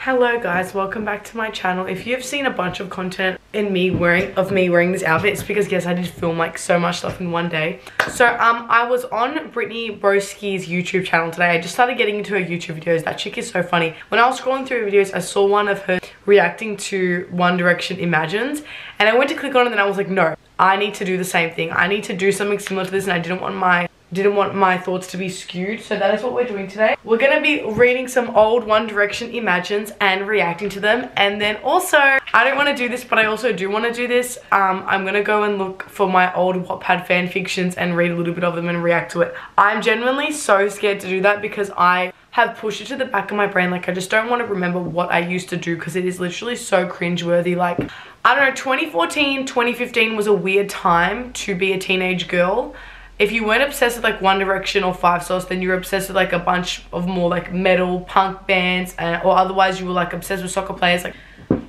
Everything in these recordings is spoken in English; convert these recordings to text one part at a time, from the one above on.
Hello guys, welcome back to my channel. If you've seen a bunch of content in me wearing of me wearing this outfit, it's because yes, I did film like so much stuff in one day. So um I was on Brittany Broski's YouTube channel today. I just started getting into her YouTube videos. That chick is so funny. When I was scrolling through her videos, I saw one of her reacting to One Direction Imagines and I went to click on it and I was like, no, I need to do the same thing. I need to do something similar to this and I didn't want my didn't want my thoughts to be skewed. So that is what we're doing today. We're gonna be reading some old one direction imagines and reacting to them. And then also i don't want to do this but i also do want to do this. Um, i'm gonna go and look for my old wattpad fan fictions and read a little bit of them and react to it. I'm genuinely so scared to do that because i have pushed it to the back of my brain. Like i just don't want to remember what i used to do because it is literally so cringeworthy. Like i don't know 2014 2015 was a weird time to be a teenage girl if you weren't obsessed with like One Direction or Five Sauce, then you were obsessed with like a bunch of more like metal punk bands, and, or otherwise you were like obsessed with soccer players. Like,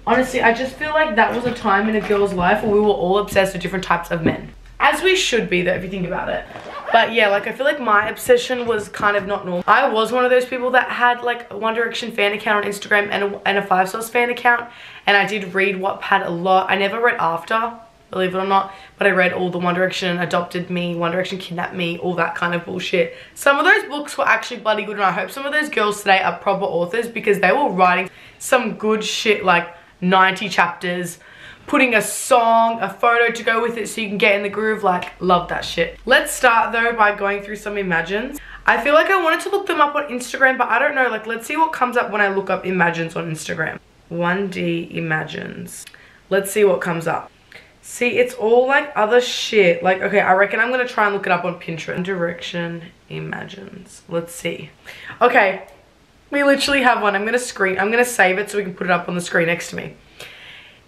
honestly, I just feel like that was a time in a girl's life where we were all obsessed with different types of men. As we should be though, if you think about it. But yeah, like I feel like my obsession was kind of not normal. I was one of those people that had like a One Direction fan account on Instagram and a, and a Five Sauce fan account. And I did read Wattpad a lot. I never read After believe it or not. But I read all the One Direction Adopted Me, One Direction Kidnapped Me, all that kind of bullshit. Some of those books were actually bloody good and I hope some of those girls today are proper authors because they were writing some good shit like 90 chapters, putting a song, a photo to go with it so you can get in the groove. Like, love that shit. Let's start though by going through some imagines. I feel like I wanted to look them up on Instagram, but I don't know. Like, let's see what comes up when I look up imagines on Instagram. 1D imagines. Let's see what comes up. See, it's all like other shit. Like, okay, I reckon I'm gonna try and look it up on Pinterest. Direction imagines. Let's see. Okay, we literally have one. I'm gonna screen, I'm gonna save it so we can put it up on the screen next to me.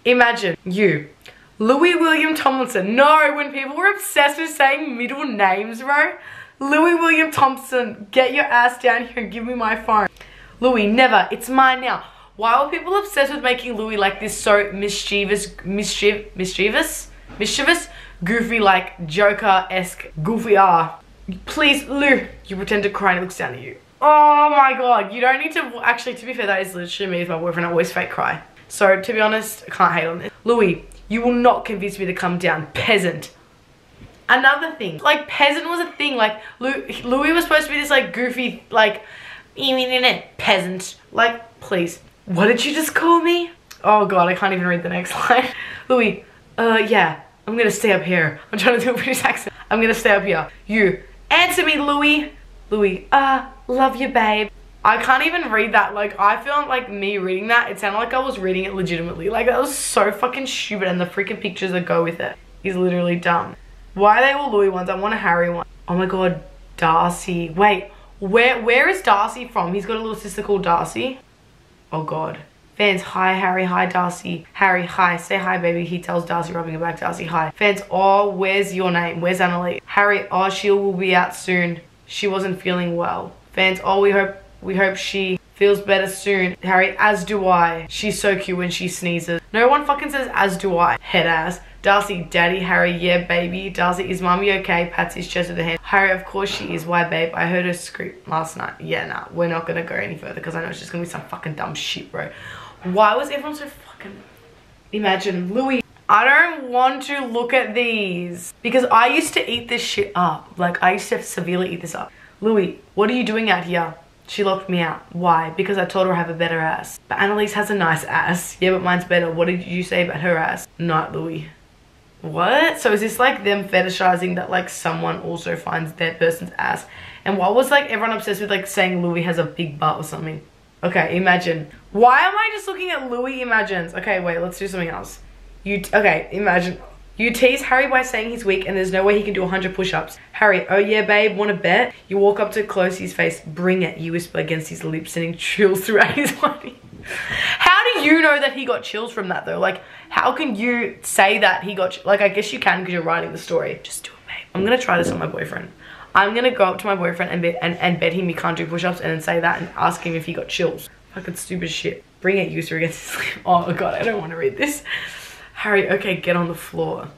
Imagine you, Louis William Tomlinson. No, when people were obsessed with saying middle names, bro. Louis William Tomlinson, get your ass down here and give me my phone. Louis, never, it's mine now. Why were people obsessed with making Louis like this so mischievous, mischief, mischievous, mischievous, goofy like Joker-esque goofy R? Please, Lou, you pretend to cry and looks down at you. Oh my god, you don't need to, actually to be fair, that is literally me with my boyfriend, I always fake cry. So to be honest, I can't hate on this. Louis, you will not convince me to come down, peasant. Another thing, like peasant was a thing, like Louis was supposed to be this like goofy, like, peasant. Like, please, what did you just call me? Oh god, I can't even read the next line. Louis, uh, yeah, I'm gonna stay up here. I'm trying to do a British accent. I'm gonna stay up here. You, answer me, Louis. Louis, uh, love you, babe. I can't even read that. Like, I feel like me reading that, it sounded like I was reading it legitimately. Like, that was so fucking stupid, and the freaking pictures that go with it is literally dumb. Why are they all Louis ones? I want a Harry one. Oh my god, Darcy. Wait, where where is Darcy from? He's got a little sister called Darcy. Oh God. Fans, hi Harry, hi Darcy. Harry, hi, say hi baby. He tells Darcy, rubbing it back, Darcy, hi. Fans, oh, where's your name? Where's Annalise? Harry, oh, she will be out soon. She wasn't feeling well. Fans, oh, we hope, we hope she feels better soon. Harry, as do I. She's so cute when she sneezes. No one fucking says as do I. Head ass. Darcy, daddy, Harry, yeah, baby. Darcy, is mommy okay? Pats his chest with a hand. Harry, of course she is. Why, babe? I heard her scream last night. Yeah, nah, we're not gonna go any further because I know it's just gonna be some fucking dumb shit, bro. Why was everyone so fucking... Imagine, Louis. I don't want to look at these because I used to eat this shit up. Like, I used to severely eat this up. Louis, what are you doing out here? She locked me out. Why? Because I told her I have a better ass. But Annalise has a nice ass. Yeah, but mine's better. What did you say about her ass? Not Louis. What? So is this like them fetishizing that like someone also finds that person's ass? And why was like everyone obsessed with like saying Louis has a big butt or something? Okay, imagine. Why am I just looking at Louis imagines? Okay, wait, let's do something else. You, okay, imagine. You tease Harry by saying he's weak and there's no way he can do 100 push-ups. Harry, oh yeah babe, wanna bet? You walk up to close his face, bring it, you whisper against his lips, sending chills throughout his body. How do you know that he got chills from that though? Like, how can you say that he got, like, I guess you can because you're writing the story. Just do it, babe. I'm gonna try this on my boyfriend. I'm gonna go up to my boyfriend and bet, and, and bet him he can't do push-ups and then say that and ask him if he got chills. Fucking stupid shit. Bring it, user against his sleep. Oh god, I don't want to read this. Harry, okay, get on the floor.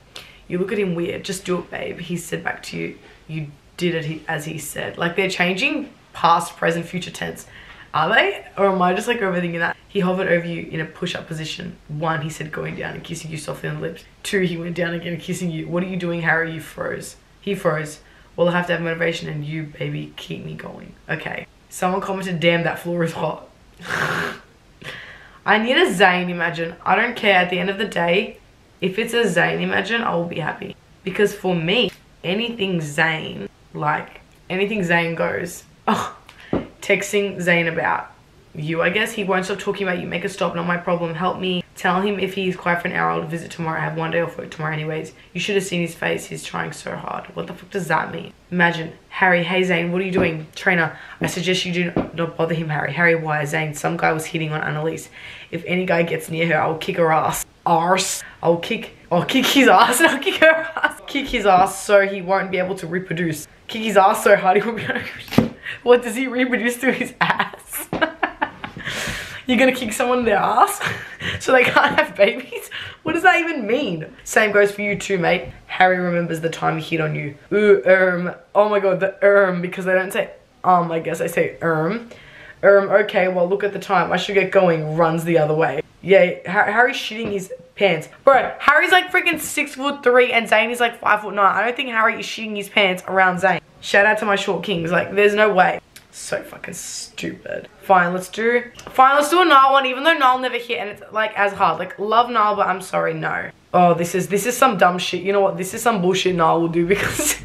You look at him weird. Just do it, babe. He said back to you, you did it as he said. Like they're changing past, present, future tense. Are they? Or am I just like overthinking that? He hovered over you in a push-up position. One, he said going down and kissing you softly on the lips. Two, he went down again and kissing you. What are you doing, Harry? You froze. He froze. Well, I have to have motivation and you, baby, keep me going. Okay. Someone commented, damn, that floor is hot. I need a Zayn imagine. I don't care. At the end of the day, if it's a Zayn imagine, I will be happy. Because for me, anything Zayn, like anything Zayn goes. Oh, texting Zayn about you, I guess. He won't stop talking about you. Make a stop, not my problem. Help me. Tell him if he's quiet for an hour, I'll visit tomorrow. I have one day off work tomorrow anyways. You should have seen his face. He's trying so hard. What the fuck does that mean? Imagine, Harry, hey Zayn, what are you doing? Trainer, I suggest you do not bother him, Harry. Harry, why? Zayn, some guy was hitting on Annalise. If any guy gets near her, I'll kick her ass. Arse. I'll kick, I'll kick his ass and I'll kick her ass. Kick his ass so he won't be able to reproduce. Kick his ass so hard he won't be able to reproduce. What does he reproduce through his ass? You're gonna kick someone in their ass so they can't have babies? What does that even mean? Same goes for you too, mate. Harry remembers the time he hit on you. Ooh, erm. Oh my god, the erm, because they don't say um, I guess I say erm. Erm, okay, well look at the time. I should get going. Runs the other way. Yeah, Harry's shitting his pants. Bro, Harry's like freaking six foot three and Zayn is like five foot nine. I don't think Harry is shitting his pants around Zayn. Shout out to my short kings. Like, there's no way. So fucking stupid. Fine, let's do, fine, let's do a Niall one, even though Niall never hit and it's like as hard. Like, love Niall, but I'm sorry, no. Oh, this is, this is some dumb shit. You know what? This is some bullshit Niall will do because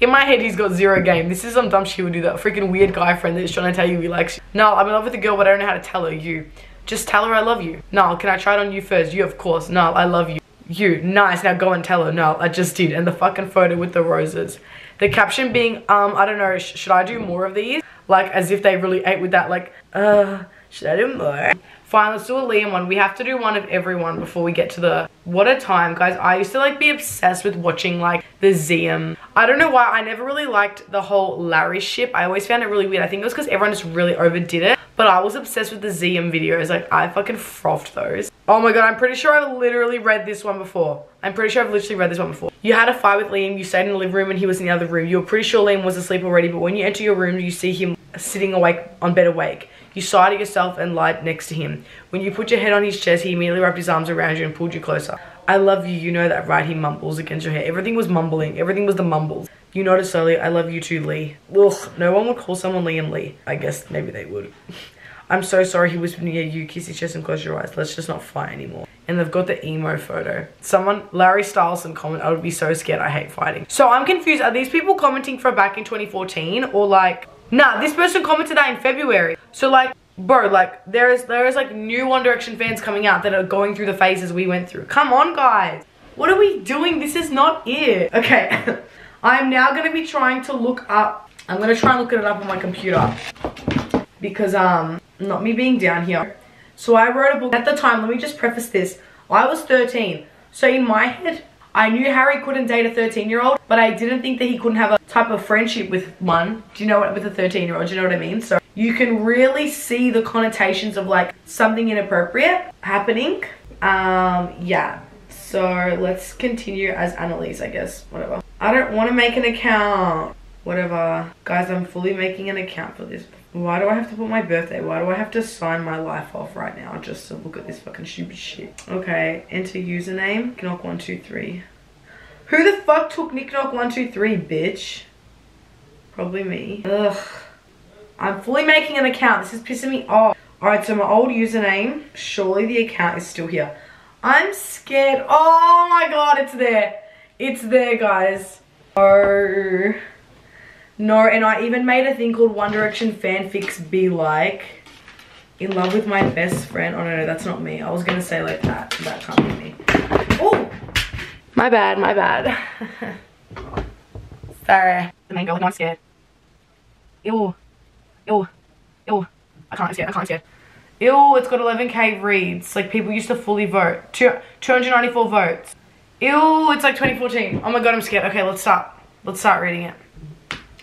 in my head, he's got zero game. This is some dumb shit he will do that. Freaking weird guy friend that's trying to tell you he likes you. No, I'm in love with a girl, but I don't know how to tell her you. Just tell her I love you. No, can I try it on you first? You, of course. No, I love you. You, nice. Now go and tell her. No, I just did. And the fucking photo with the roses. The caption being, um, I don't know, sh should I do more of these? Like, as if they really ate with that, like, uh, should I do more? Fine, let's do a Liam one. We have to do one of everyone before we get to the... What a time, guys. I used to, like, be obsessed with watching, like, the Ziam. I don't know why. I never really liked the whole Larry ship. I always found it really weird. I think it was because everyone just really overdid it. But I was obsessed with the Ziam videos. Like, I fucking frothed those. Oh my god, I'm pretty sure I've literally read this one before. I'm pretty sure I've literally read this one before. You had a fight with Liam, you stayed in the living room and he was in the other room. You were pretty sure Liam was asleep already, but when you enter your room, you see him sitting awake on bed awake. You sighed at yourself and lied next to him. When you put your head on his chest, he immediately wrapped his arms around you and pulled you closer. I love you, you know that, right? He mumbles against your hair. Everything was mumbling. Everything was the mumbles. You notice slowly. I love you too, Lee. Ugh, no one would call someone Liam Lee. I guess maybe they would. I'm so sorry he whispered near you, kiss his chest and close your eyes. Let's just not fight anymore. And they've got the emo photo. Someone, Larry Stylinson comment, I would be so scared, I hate fighting. So I'm confused, are these people commenting from back in 2014 or like, nah, this person commented that in February. So like, bro, like there is, there is like new One Direction fans coming out that are going through the phases we went through. Come on guys. What are we doing? This is not it. Okay, I'm now gonna be trying to look up, I'm gonna try and look it up on my computer because um not me being down here. So I wrote a book at the time, let me just preface this. I was 13. So in my head, I knew Harry couldn't date a 13 year old, but I didn't think that he couldn't have a type of friendship with one. Do you know what, with a 13 year old, do you know what I mean? So you can really see the connotations of like something inappropriate happening. Um, yeah. So let's continue as Annalise, I guess, whatever. I don't want to make an account. Whatever. Guys, I'm fully making an account for this why do I have to put my birthday? Why do I have to sign my life off right now just to look at this fucking stupid shit? Okay, enter username, Knock123. Who the fuck took Niknok123, bitch? Probably me. Ugh. I'm fully making an account. This is pissing me off. Alright, so my old username. Surely the account is still here. I'm scared. Oh my god, it's there. It's there, guys. Oh. No, and I even made a thing called One Direction fanfics be like in love with my best friend. Oh no, no, that's not me. I was gonna say like that. That can't be me. Oh, my bad, my bad. Sorry. The main girl, no, I'm scared. Ew, ew, ew. I can't, I'm scared, I can't, I'm scared. Ew, it's got 11k reads. Like people used to fully vote. Two, 294 votes. Ew, it's like 2014. Oh my god, I'm scared. Okay, let's start. Let's start reading it.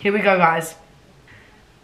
Here we go, guys.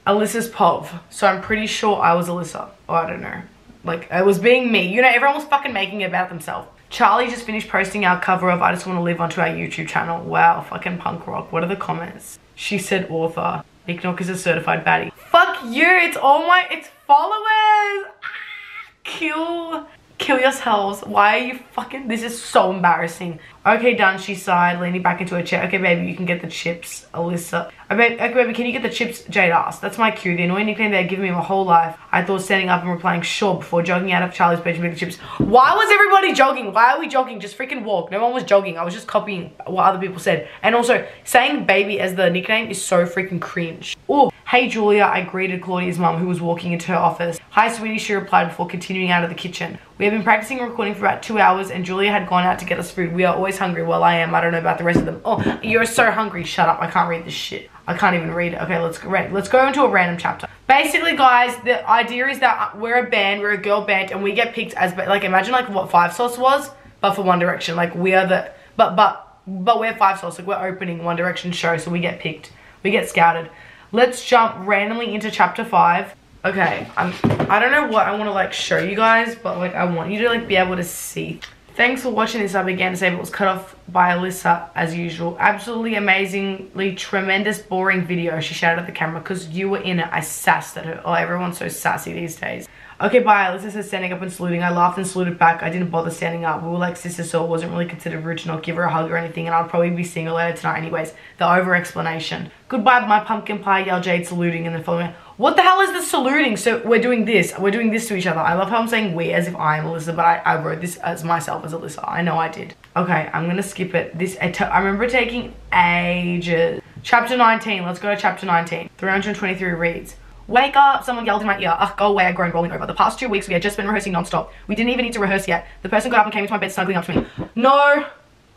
Alyssa's Pov. So I'm pretty sure I was Alyssa. Oh, I don't know. Like, I was being me. You know, everyone was fucking making it about themselves. Charlie just finished posting our cover of I Just Want to Live onto our YouTube channel. Wow, fucking punk rock. What are the comments? She said author. Nick is a certified baddie. Fuck you, it's all my, it's followers. Ah, kill kill yourselves. Why are you fucking, this is so embarrassing. Okay, done, she sighed, leaning back into her chair. Okay, baby, you can get the chips, Alyssa. Okay, baby, can you get the chips? Jade asked. That's my cue. The annoying nickname they had given me my whole life. I thought standing up and replying sure before jogging out of Charlie's bedroom with the chips. Why was everybody jogging? Why are we jogging? Just freaking walk. No one was jogging. I was just copying what other people said. And also, saying baby as the nickname is so freaking cringe. Oh, hey Julia, I greeted Claudia's mum who was walking into her office. Hi sweetie, she replied before continuing out of the kitchen. We have been practicing recording for about two hours and Julia had gone out to get us food. We are always hungry. Well, I am. I don't know about the rest of them. Oh, you're so hungry. Shut up. I can't read this shit. I can't even read it. Okay, let's go. Let's go into a random chapter. Basically, guys, the idea is that uh, we're a band, we're a girl band, and we get picked as like imagine like what Five Sauce was, but for One Direction. Like we are the but but but we're Five Sauce. Like we're opening One Direction show, so we get picked. We get scouted. Let's jump randomly into chapter five. Okay, I'm, I don't know what I want to like show you guys, but like I want you to like be able to see. Thanks for watching this. Began to say it was cut off by Alyssa as usual. Absolutely amazingly tremendous boring video. She shouted at the camera because you were in it. I sassed at her. Oh, everyone's so sassy these days. Okay, bye. Alyssa said standing up and saluting. I laughed and saluted back. I didn't bother standing up. We were like sisters, so it wasn't really considered rude to not give her a hug or anything, and I'll probably be seeing her later tonight anyways. The over-explanation. Goodbye, my pumpkin pie, yelled Jade, saluting, and then following What the hell is the saluting? So we're doing this. We're doing this to each other. I love how I'm saying we as if I'm Alyssa, but I, I wrote this as myself as Alyssa. I know I did. Okay, I'm gonna skip it. This I remember taking ages. Chapter 19. Let's go to chapter 19. 323 reads. Wake up! Someone yelled in my ear. Ugh, go away, I groaned, rolling over. The past two weeks, we had just been rehearsing non-stop. We didn't even need to rehearse yet. The person got up and came into my bed snuggling up to me. No!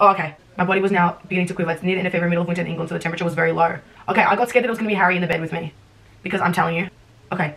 Oh, okay. My body was now beginning to quiver. It's near the end of February, middle of winter in England, so the temperature was very low. Okay, I got scared that it was going to be Harry in the bed with me. Because I'm telling you. Okay.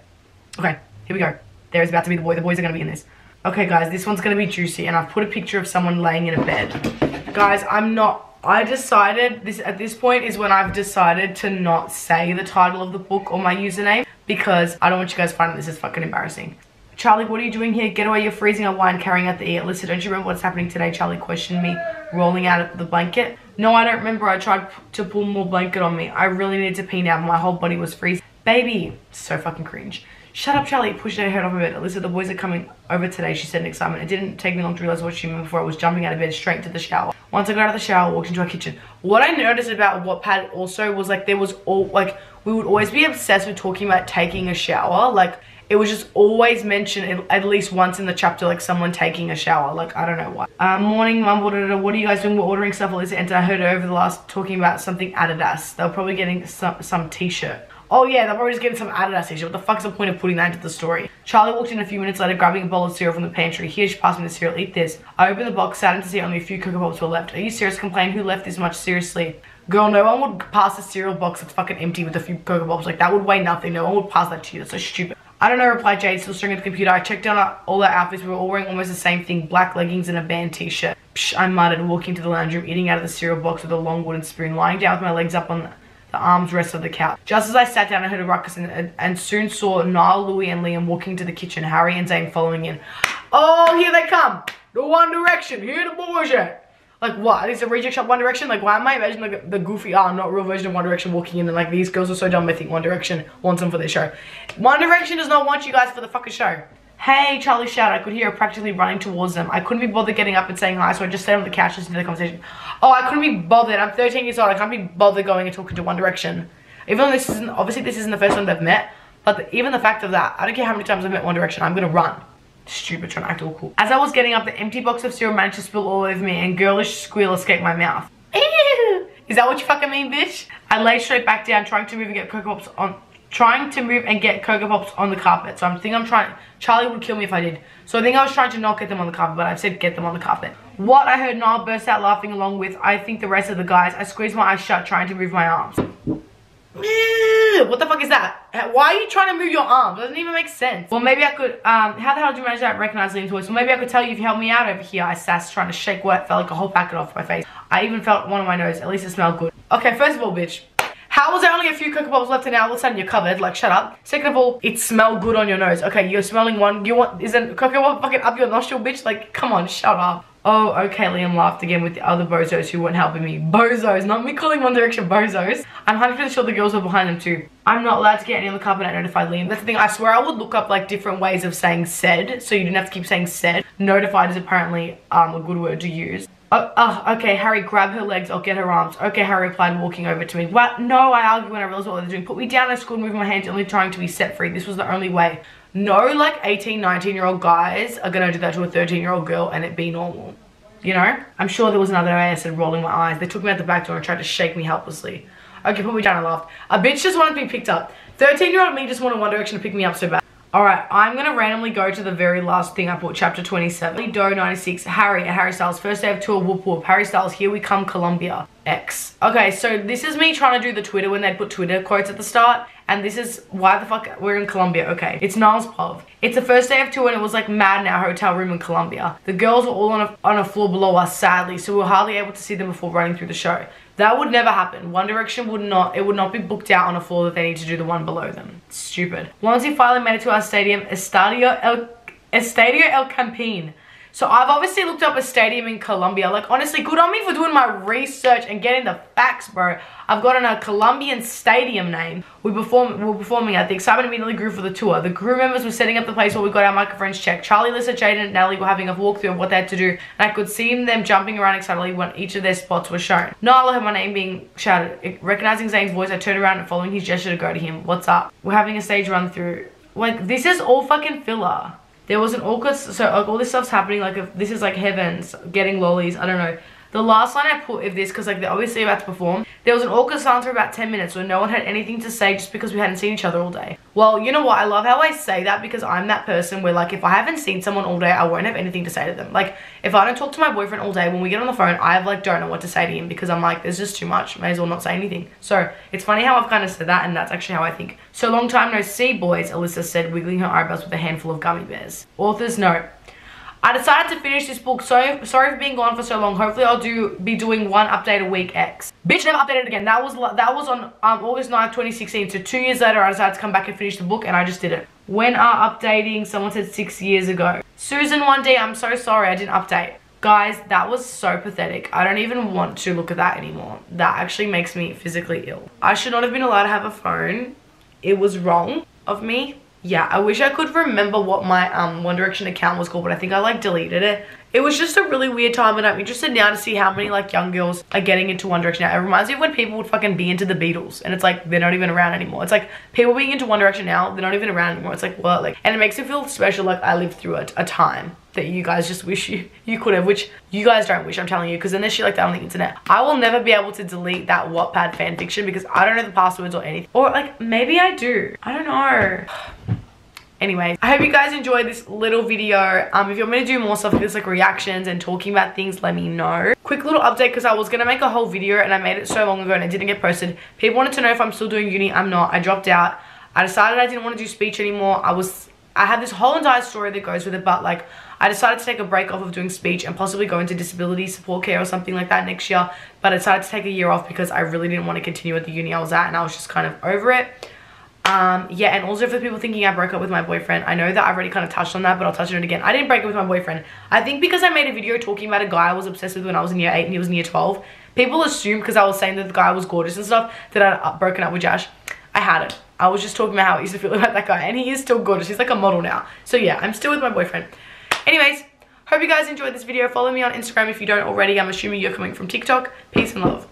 Okay, here we go. There is about to be the boy. The boys are going to be in this. Okay, guys, this one's going to be juicy, and I've put a picture of someone laying in a bed. Guys, I'm not... I decided, this at this point is when I've decided to not say the title of the book or my username because I don't want you guys finding this is fucking embarrassing. Charlie, what are you doing here? Get away, you're freezing a wine carrying out the ear. Listen, don't you remember what's happening today? Charlie questioned me, rolling out of the blanket. No, I don't remember. I tried to pull more blanket on me. I really needed to pee now. My whole body was freezing. Baby, so fucking cringe. Shut up, Charlie. Pushed her head off of it. Alyssa, the boys are coming over today, she said in excitement. It didn't take me long to realize what she meant before I was jumping out of bed straight into the shower. Once I got out of the shower, I walked into our kitchen. What I noticed about Wattpad also was like there was all, like, we would always be obsessed with talking about taking a shower. Like, it was just always mentioned at least once in the chapter, like someone taking a shower. Like, I don't know why. Um, morning, mum, what are you guys doing? We're ordering stuff. Alyssa entered. I heard over the last talking about something Adidas. They were probably getting some, some t-shirt. Oh yeah, they're probably just getting some Adidas t-shirt. What the fuck's the point of putting that into the story? Charlie walked in a few minutes later, grabbing a bowl of cereal from the pantry. Here, she passed me the cereal. Eat this. I opened the box, saddened to see only a few Cocoa Pops were left. Are you serious? Complain. Who left this much? Seriously. Girl, no one would pass a cereal box that's fucking empty with a few Cocoa Pops. Like, that would weigh nothing. No one would pass that to you. That's so stupid. I don't know, replied Jade, still staring at the computer. I checked out all our outfits. We were all wearing almost the same thing, black leggings and a band t-shirt. I muttered, walking to the lounge room, eating out of the cereal box with a long wooden spoon, lying down with my legs up on the arms rest of the couch. Just as I sat down, I heard a ruckus and, and soon saw Niall, Louis, and Liam walking to the kitchen, Harry and Zayn following in. Oh, here they come! The One Direction, here the boys at. Like what? Is a reject shop One Direction? Like why am I imagining like the goofy, ah, oh, not real version of One Direction walking in and like these girls are so dumb I think One Direction wants them for their show. One Direction does not want you guys for the fucking show. Hey, Charlie shout. I could hear her practically running towards them. I couldn't be bothered getting up and saying hi, so I just stayed on the couch listening to the conversation. Oh, I couldn't be bothered. I'm 13 years old. I can't be bothered going and talking to One Direction. Even though this isn't, obviously this isn't the first one they've met, but the, even the fact of that, I don't care how many times I've met One Direction, I'm gonna run stupid trying to act all cool. As I was getting up, the empty box of cereal managed to spill all over me and girlish squeal escaped my mouth. Ew. Is that what you fucking mean, bitch? I lay straight back down, trying to move and get Cocoa Pops on, trying to move and get Cocoa Pops on the carpet. So I'm thinking I'm trying, Charlie would kill me if I did. So I think I was trying to not get them on the carpet, but I've said get them on the carpet. What I heard Niall burst out laughing along with, I think the rest of the guys. I squeezed my eyes shut, trying to move my arms. What the fuck is that? Why are you trying to move your arms? Doesn't even make sense. Well, maybe I could, um, how the hell did you manage that recognize Liam's voice? Well, maybe I could tell you if you helped me out over here. I sassed, trying to shake what felt like a whole packet off my face. I even felt one on my nose. At least it smelled good. Okay, first of all, bitch. How was there only a few Cocoa Pops left and now all of a sudden you're covered? Like, shut up. Second of all, it smelled good on your nose. Okay, you're smelling one. You want, isn't Cocoa Pop fucking up your nostril, bitch? Like, come on, shut up. Oh, okay, Liam laughed again with the other bozos who weren't helping me. Bozos, not me calling One Direction bozos. I'm 100% sure the girls were behind them too. I'm not allowed to get any on the carpet I notified Liam. That's the thing, I swear I would look up like different ways of saying said, so you didn't have to keep saying said. Notified is apparently um, a good word to use. Oh, oh, okay, Harry, grab her legs, I'll get her arms. Okay, Harry replied, walking over to me. What? No, I argued when I realized what they were doing. Put me down, I school, moving my hands, only trying to be set free. This was the only way. No, like 18, 19 year old guys are gonna do that to a 13 year old girl and it be normal. You know? I'm sure there was another way I said rolling my eyes. They took me out the back door and tried to shake me helplessly. Okay, put me down, I laughed. A bitch just wanted to be picked up. 13 year old me just wanted One Direction to pick me up so bad. Alright, I'm gonna randomly go to the very last thing I bought, chapter 27. Doe 96, Harry at Harry Styles, first day of tour, whoop whoop. Harry Styles, here we come, Colombia. X. Okay, so this is me trying to do the Twitter when they put Twitter quotes at the start. And this is why the fuck we're in Colombia. Okay, it's Niall's Pov. It's the first day of tour and it was like mad in our hotel room in Colombia. The girls were all on a, on a floor below us, sadly, so we were hardly able to see them before running through the show. That would never happen. One Direction would not, it would not be booked out on a floor that they need to do the one below them. stupid. Once we finally made it to our stadium, Estadio El, Estadio El. So I've obviously looked up a stadium in Colombia. Like, honestly, good on me for doing my research and getting the facts, bro. I've gotten a Colombian stadium name. We, perform, we were performing at the excitement immediately grew for the tour. The crew members were setting up the place where we got our microphones checked. Charlie, Lisa, Jaden, and Nelly were having a walkthrough of what they had to do. And I could see them jumping around excitedly when each of their spots was shown. Nala heard my name being shouted. Recognizing Zayn's voice, I turned around and following his gesture to go to him. What's up? We're having a stage run through. Like, this is all fucking filler there was an awkward so like all this stuff's happening like if this is like heavens getting lollies i don't know the last line I put of this, because like they're obviously about to perform, there was an awkward silence for about 10 minutes where no one had anything to say just because we hadn't seen each other all day. Well, you know what? I love how I say that because I'm that person where like if I haven't seen someone all day, I won't have anything to say to them. Like if I don't talk to my boyfriend all day, when we get on the phone, I have like don't know what to say to him because I'm like, there's just too much. May as well not say anything. So it's funny how I've kind of said that and that's actually how I think. So long time no see, boys, Alyssa said, wiggling her eyebrows with a handful of gummy bears. Author's note. I decided to finish this book. So sorry for being gone for so long. Hopefully I'll do be doing one update a week X. Bitch never updated again. That was that was on um, August 9th, 2016. So two years later I decided to come back and finish the book and I just did it. When are updating? Someone said six years ago. Susan one day, I'm so sorry I didn't update. Guys, that was so pathetic. I don't even want to look at that anymore. That actually makes me physically ill. I should not have been allowed to have a phone. It was wrong of me yeah, I wish I could remember what my um, One Direction account was called, but I think I like deleted it. It was just a really weird time and I'm interested now to see how many like young girls are getting into One Direction now. It reminds me of when people would fucking be into the Beatles and it's like they're not even around anymore. It's like people being into One Direction now, they're not even around anymore. It's like what? Like, and it makes me feel special like I lived through a, a time that you guys just wish you, you could have, which you guys don't wish, I'm telling you, because then there's shit like that on the internet. I will never be able to delete that Wattpad fanfiction because I don't know the passwords or anything. Or like, maybe I do. I don't know. Anyway, I hope you guys enjoyed this little video. Um, if you want me to do more stuff like this, like reactions and talking about things, let me know. Quick little update because I was going to make a whole video and I made it so long ago and it didn't get posted. People wanted to know if I'm still doing uni. I'm not. I dropped out. I decided I didn't want to do speech anymore. I was, I had this whole entire story that goes with it, but like, I decided to take a break off of doing speech and possibly go into disability support care or something like that next year. But I decided to take a year off because I really didn't want to continue at the uni I was at and I was just kind of over it. Um, yeah, and also for people thinking I broke up with my boyfriend, I know that I've already kind of touched on that, but I'll touch on it again. I didn't break up with my boyfriend. I think because I made a video talking about a guy I was obsessed with when I was in year 8 and he was in year 12, people assumed because I was saying that the guy was gorgeous and stuff that I'd broken up with Josh. I hadn't. I was just talking about how I used to feel about that guy and he is still gorgeous. He's like a model now. So yeah, I'm still with my boyfriend. Anyways, hope you guys enjoyed this video. Follow me on Instagram if you don't already. I'm assuming you're coming from TikTok. Peace and love.